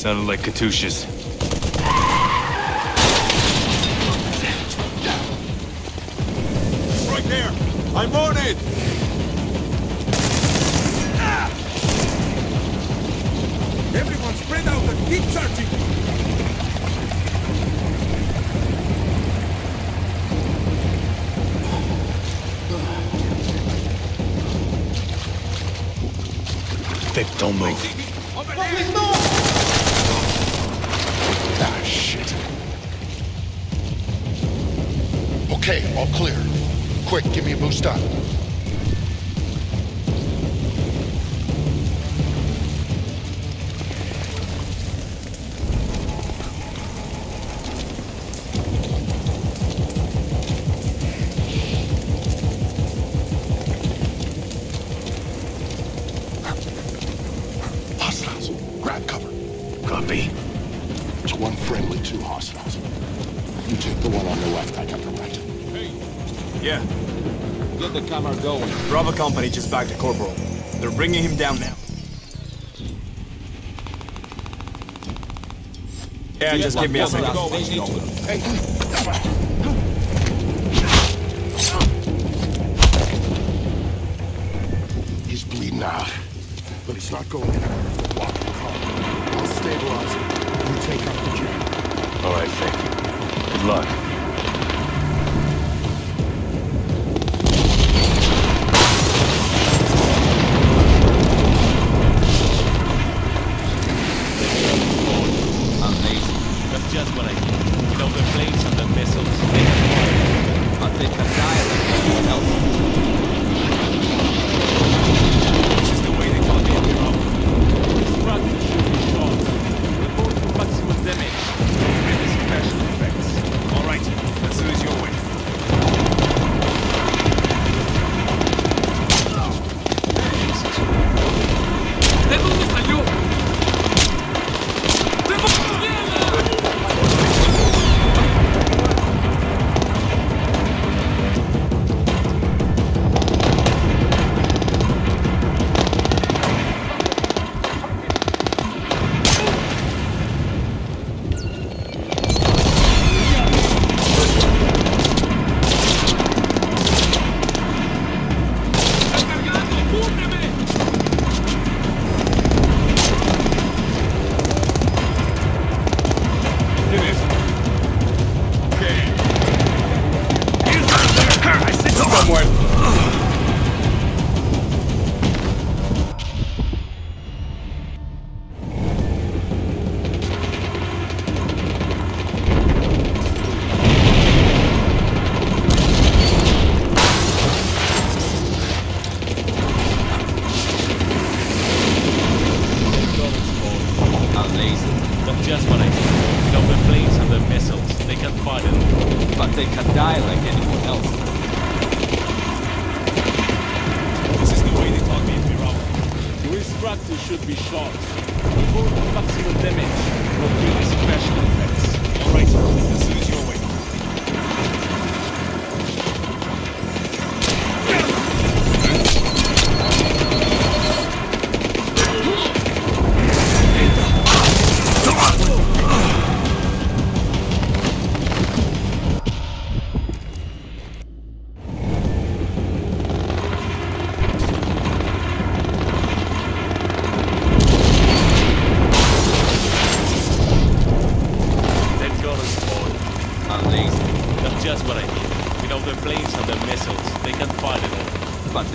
Sounded like Katyusha's. Right there! I'm on it! Everyone spread out and keep searching! quick, give me a boost up. somebody just back to Corporal. They're bringing him down now. Yeah, just give me a second. He's bleeding out, but he's not going anywhere. Walk the car. I'll stabilize him. You take out the jam. All right, thank you. Good luck.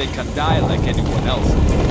they can die like anyone else.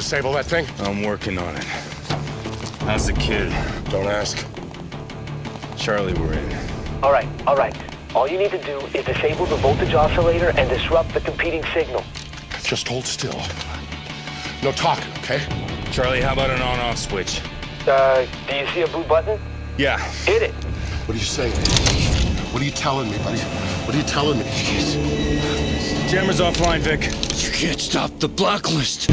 Know how to disable that thing? I'm working on it. How's the kid? Don't ask. Charlie, we're in. All right, all right. All you need to do is disable the voltage oscillator and disrupt the competing signal. Just hold still. No talking, okay? Charlie, how about an on-off switch? Uh, do you see a blue button? Yeah. Hit it. What are you saying? What are you telling me, buddy? What are you telling me? Jeez. Jammer's offline, Vic. You can't stop the blacklist.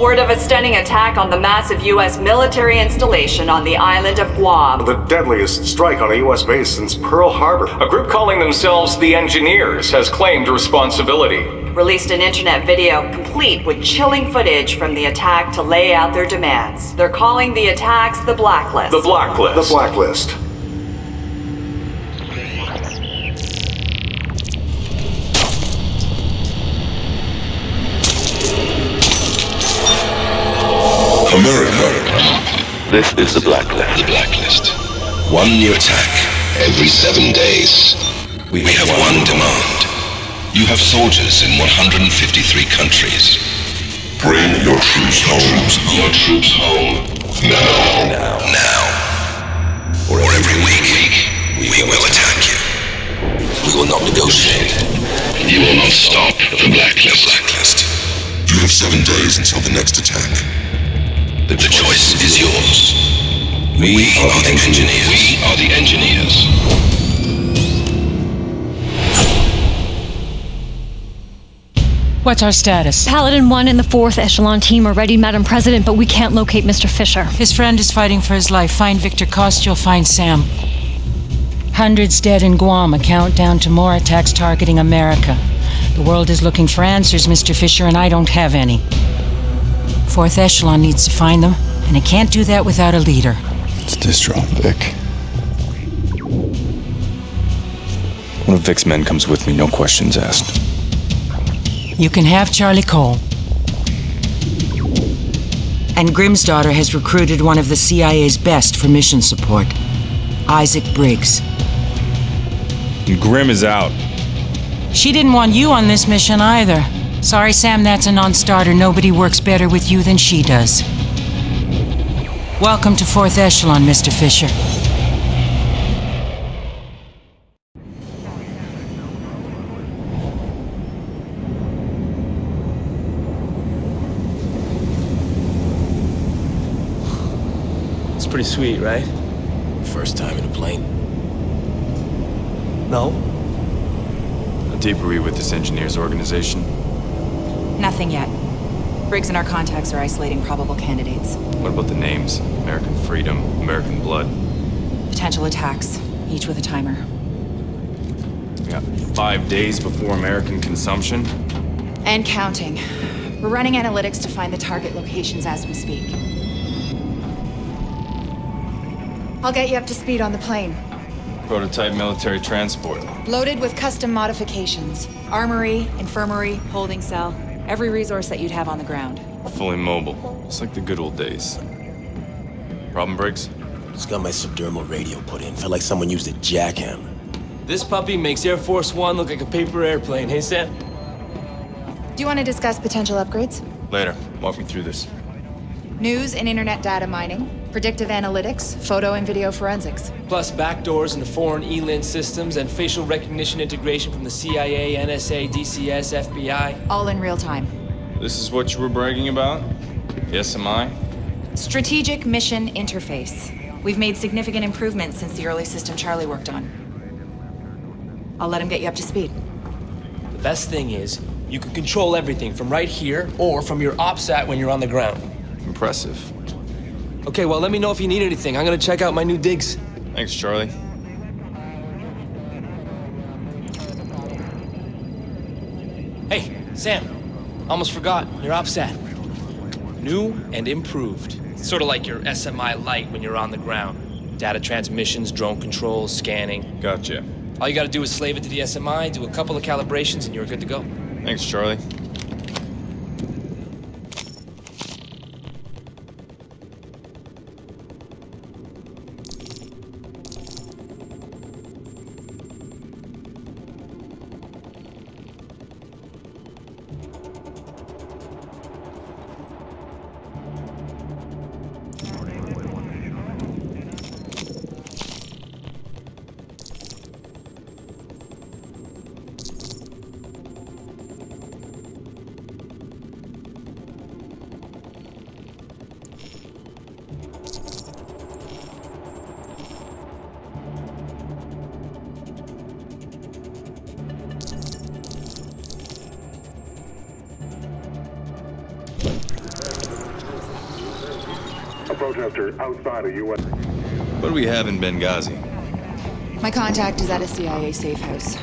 Word of a stunning attack on the massive U.S. military installation on the island of Guam. The deadliest strike on a U.S. base since Pearl Harbor. A group calling themselves the Engineers has claimed responsibility. Released an internet video complete with chilling footage from the attack to lay out their demands. They're calling the attacks the Blacklist. The Blacklist. The Blacklist. America. This is the blacklist. The blacklist. One new attack every seven days. We, we have one demand. You have soldiers in 153 countries. Bring your troops home. Your troops home. Now. Now. Now. Or every week, we will attack you. We will not negotiate. You will not stop the blacklist. blacklist. You have seven days until the next attack. The, the choice is yours. We, we are, are the engineers. We are the engineers. What's our status? Paladin 1 and the 4th Echelon team are ready, Madam President, but we can't locate Mr. Fisher. His friend is fighting for his life. Find Victor Coste, you'll find Sam. Hundreds dead in Guam, a countdown to more attacks targeting America. The world is looking for answers, Mr. Fisher, and I don't have any. Fourth Echelon needs to find them, and it can't do that without a leader. It's distro, Vic. One of Vic's men comes with me, no questions asked. You can have Charlie Cole. And Grim's daughter has recruited one of the CIA's best for mission support Isaac Briggs. And Grim is out. She didn't want you on this mission either. Sorry, Sam, that's a non starter. Nobody works better with you than she does. Welcome to Fourth Echelon, Mr. Fisher. Sweet, right? First time in a plane. No? How deep are we with this engineers organization? Nothing yet. Briggs and our contacts are isolating probable candidates. What about the names? American Freedom, American Blood. Potential attacks, each with a timer. We got five days before American consumption. And counting. We're running analytics to find the target locations as we speak. I'll get you up to speed on the plane. Prototype military transport. Loaded with custom modifications. Armory, infirmary, holding cell. Every resource that you'd have on the ground. Fully mobile. It's like the good old days. Problem, Briggs? Just got my subdermal radio put in. Felt like someone used a jackhammer. This puppy makes Air Force One look like a paper airplane, hey Sam? Do you want to discuss potential upgrades? Later. Walk me through this. News and internet data mining, predictive analytics, photo and video forensics. Plus backdoors into foreign ELINT systems and facial recognition integration from the CIA, NSA, DCS, FBI. All in real time. This is what you were bragging about? Yes, am I? Strategic Mission Interface. We've made significant improvements since the early system Charlie worked on. I'll let him get you up to speed. The best thing is, you can control everything from right here or from your OPSAT when you're on the ground. Impressive. Okay, well, let me know if you need anything. I'm gonna check out my new digs. Thanks, Charlie. Hey, Sam. Almost forgot. Your OPSAT. New and improved. It's sort of like your SMI light when you're on the ground. Data transmissions, drone controls, scanning. Gotcha. All you gotta do is slave it to the SMI, do a couple of calibrations, and you're good to go. Thanks, Charlie. Protester outside a U.S. What do we have in Benghazi? My contact is at a CIA safe house.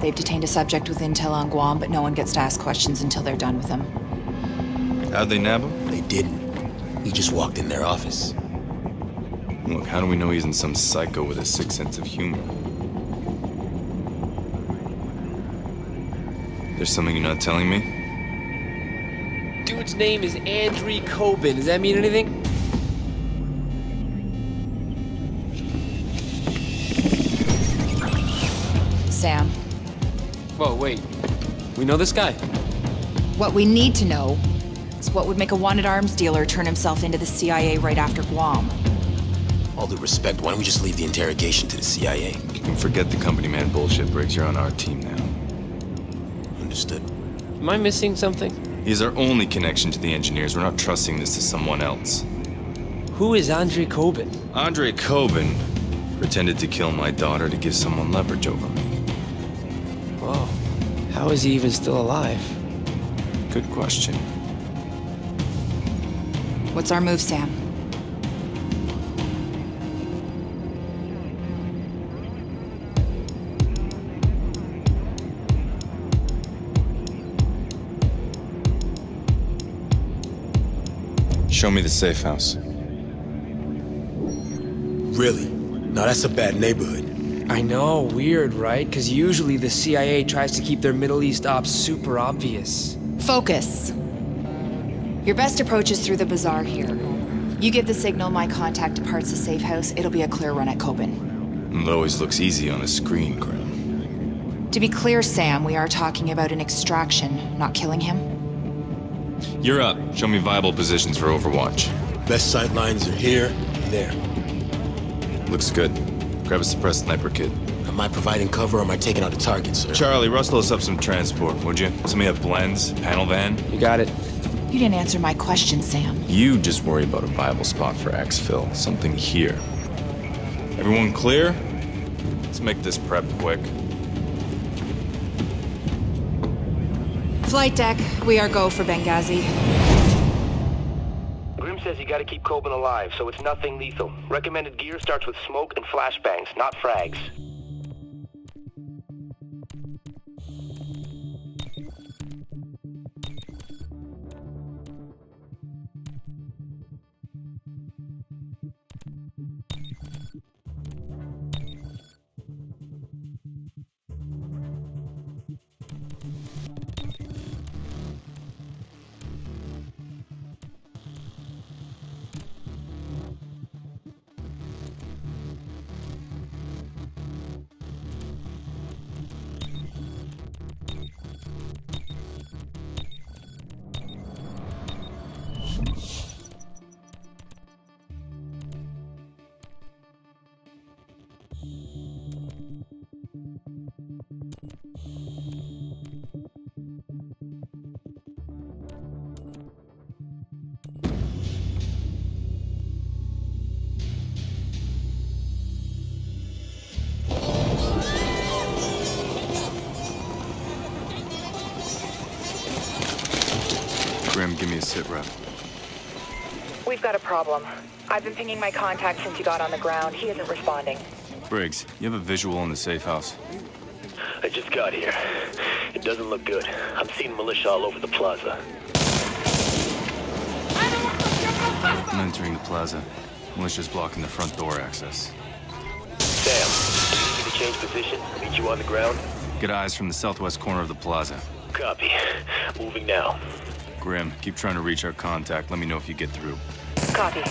They've detained a subject with intel on Guam, but no one gets to ask questions until they're done with him. How'd they nab him? They didn't. He just walked in their office. Look, how do we know he isn't some psycho with a sick sense of humor? There's something you're not telling me? Dude's name is Andrei Kobin. Does that mean anything? Whoa, wait. We know this guy? what we need to know is what would make a wanted arms dealer turn himself into the CIA right after Guam. All due respect, why don't we just leave the interrogation to the CIA? You can forget the company man bullshit, Briggs. You're on our team now. Understood. Am I missing something? He's our only connection to the engineers. We're not trusting this to someone else. Who is Andre Kobin? Andre Kobin pretended to kill my daughter to give someone leverage over me. Whoa. How is he even still alive? Good question. What's our move, Sam? Show me the safe house. Really? Now that's a bad neighborhood. I know, weird, right? Because usually the CIA tries to keep their Middle East ops super obvious. Focus. Your best approach is through the bazaar here. You give the signal my contact departs the safe house, it'll be a clear run at Kobin. It always looks easy on a screen, Grim. To be clear, Sam, we are talking about an extraction, not killing him. You're up. Show me viable positions for Overwatch. Best sight lines are here and there. Looks good. Grab a suppressed sniper kit. Am I providing cover or am I taking out the target, sir? Charlie, rustle us up some transport, would you? Somebody have blends, panel van? You got it. You didn't answer my question, Sam. You just worry about a viable spot for exfil. Something here. Everyone clear? Let's make this prep quick. Flight deck, we are go for Benghazi. Says you gotta keep Kobin alive, so it's nothing lethal. Recommended gear starts with smoke and flashbangs, not frags. Got a problem. I've been pinging my contact since you got on the ground. He isn't responding. Briggs, you have a visual in the safe house. I just got here. It doesn't look good. I'm seeing militia all over the plaza. I'm entering the plaza. Militia's blocking the front door access. Sam, you need to change position? Meet you on the ground? Get eyes from the southwest corner of the plaza. Copy. Moving now. Grim, keep trying to reach our contact. Let me know if you get through. Copy.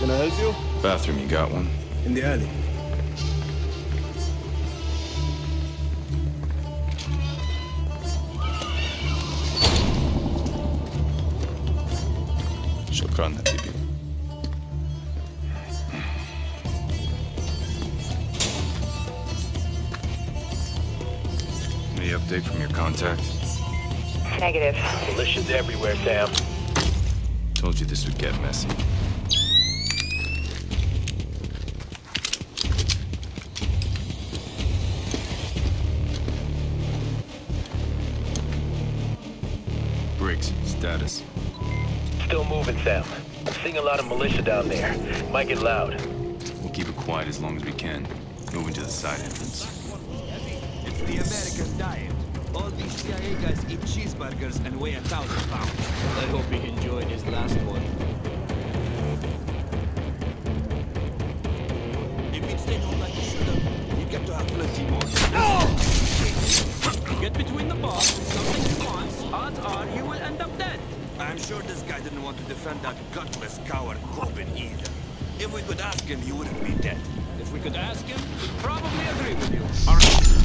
Can I help you? Bathroom, you got one? In the alley. شكرا حبيبي Any update from your contact? Negative. Militia's everywhere, Sam. Told you this would get messy. Briggs, Status. Still moving, Sam. I'm seeing a lot of militia down there. Might get loud. We'll keep it quiet as long as we can. Moving to the side entrance. It's the American diet. All these CIA guys eat cheeseburgers and weigh a thousand pounds. I hope he enjoyed his last one. If he'd stayed home like he should have, he'd get to have plenty more. Get between the boss and something he wants, odds are he will end up dead. I'm sure this guy didn't want to defend that gutless coward Kobin either. If we could ask him, he wouldn't be dead. If we could ask him, he'd probably agree with you. All right.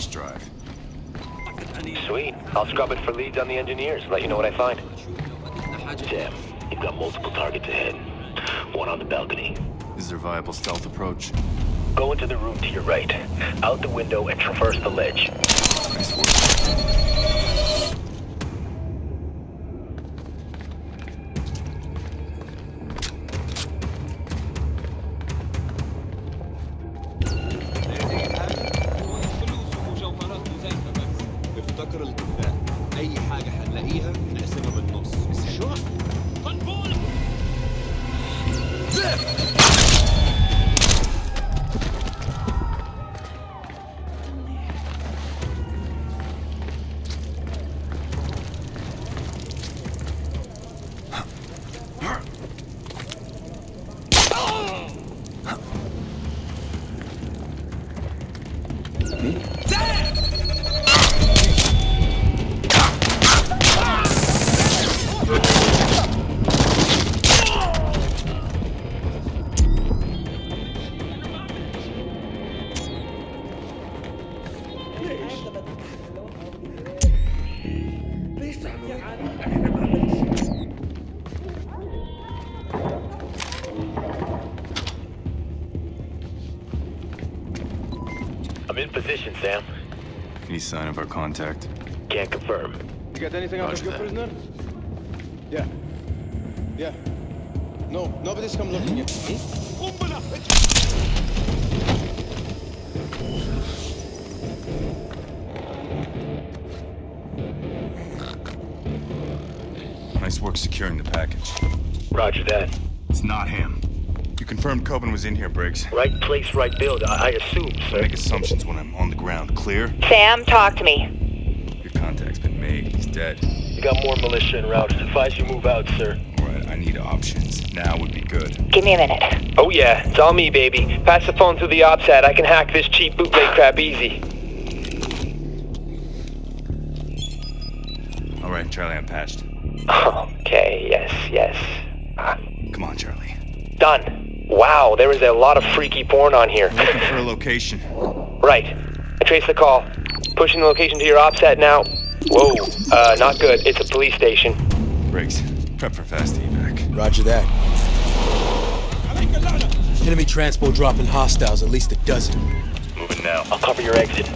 flash drive. Sweet. I'll scrub it for leads on the engineers. Let you know what I find. Sam, you've got multiple targets ahead. One on the balcony. Is there a viable stealth approach? Go into the room to your right. Out the window and traverse the ledge. Nice work. هنلاقيها نقسمها بالنص. شو؟ قنبلة! I'm in position, Sam. Any sign of our contact? Can't confirm. You got anything out of Roger your that. prisoner? Yeah. Yeah. No, nobody's come looking yet. Nice work securing the package. Roger that. It's not him. You confirmed Kobin was in here, Briggs. Right place, right build. I, I assume, I sir. make assumptions when I'm on the ground. Clear? Sam, talk to me. Your contact's been made. He's dead. You got more militia en route. Advise you move out, sir. All right, I need options. Now would be good. Give me a minute. Oh yeah, it's all me, baby. Pass the phone through the OPSAT. I can hack this cheap bootleg crap easy. All right, Charlie, I'm patched. Okay, yes, yes. Come on, Charlie. done. Wow, there is a lot of freaky porn on here. Looking for a location. Right. I traced the call. Pushing the location to your OPSAT now. Whoa, uh, not good. It's a police station. Briggs, prep for fast evac. Roger that. Enemy transport dropping hostiles, at least a dozen. Moving now. I'll cover your exit.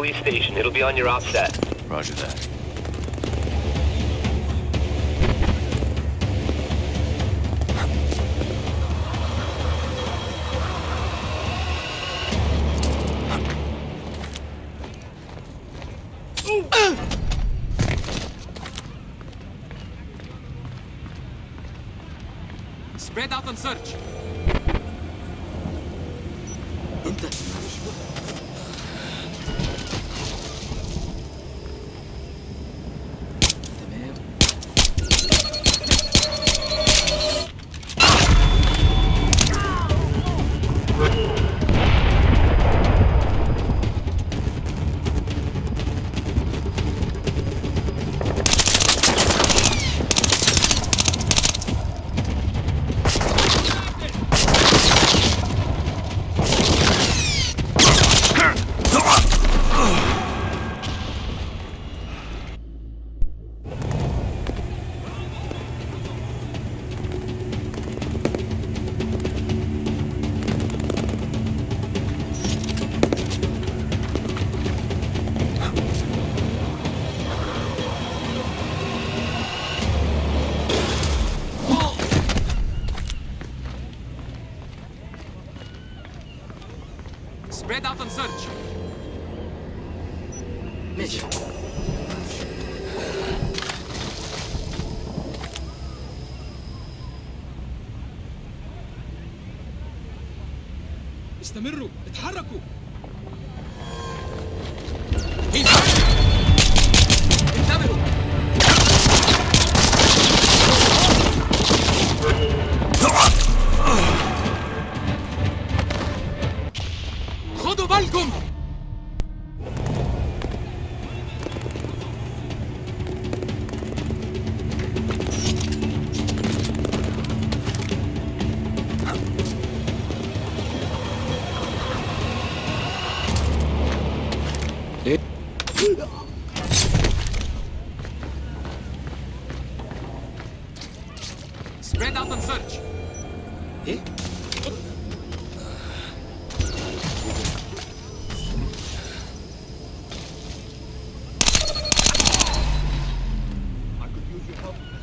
Police station. It'll be on your OPSAT. Roger that. Spread out and search.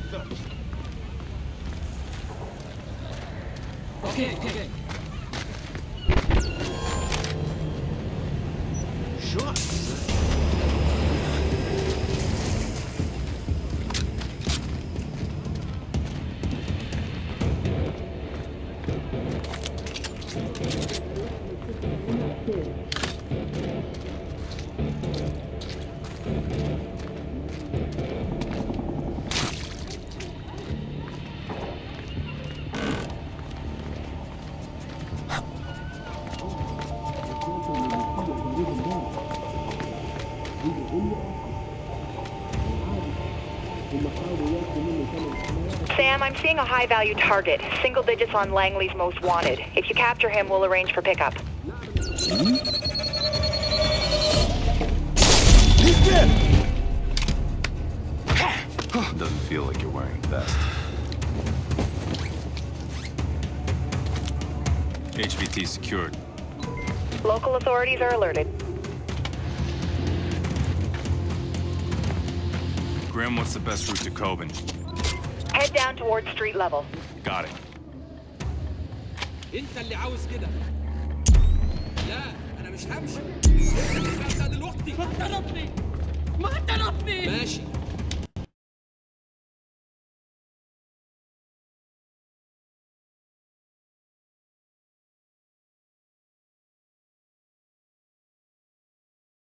Okay, okay, a high-value target. Single digits on Langley's most wanted. If you capture him, we'll arrange for pickup. He's dead! Doesn't feel like you're wearing a vest. HVT secured. Local authorities are alerted. Grim, what's the best route to Kobin? Head down towards street level. Got it. انت اللي عاوز كده لا انا مش همشي مش دلوقتي ما تضربني ما تضربني ماشي